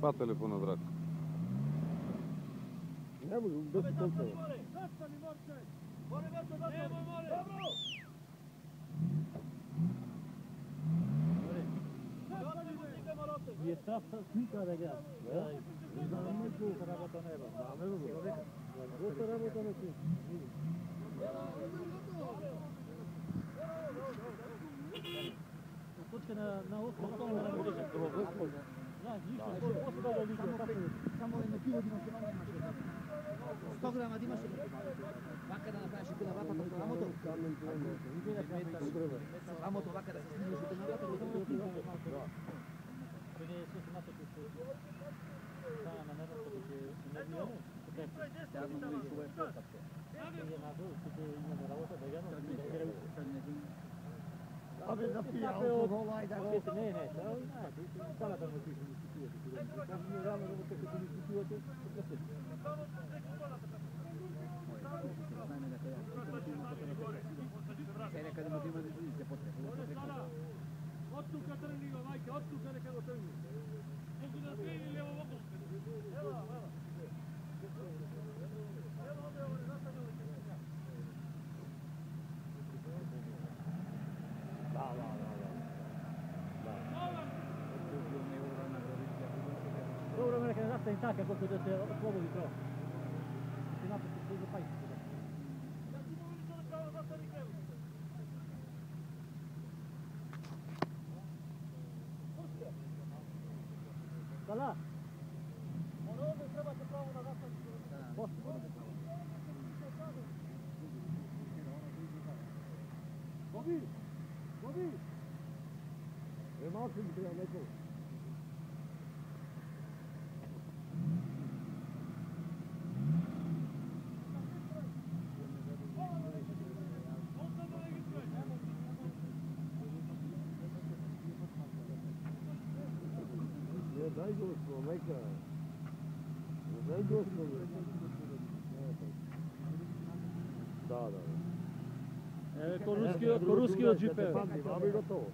По телефону враг. Я буду до конца. Yeter sika da gel. Zahmet bu tarafa tanıyor. Zahmet bu. Bu tarafa tanıyor. на на остров, на не може. Знаеш, нищо, после да дойде Само едно кило да имаш мanje имаш. 100 грама да имаш. Вака да направиш кила вапата со рамото. Камен това. Со рамото вака да се снимаш од едната до другата. Преди се самата што стана на небото да се не бијане. Тя знам да го е пиотапто. Е на долу, што имаме работа да Така од... Не, не, само да му пишем институтите. Кажи ми рано да го текат институтите, Е, нека да му има да се потребува. Оттука тръгни го, майка, оттука нека го тръгни. tentar que a coisa desse fogo de troca. Senão, porque precisa do país. Tá lá? Posso? Bobi! Bobi! Irmão, filho, que é legal. Дай Господ, мајка. Дай Господ. Да, да, да. Еве, корускиот, корускиот джипе. Да Добро.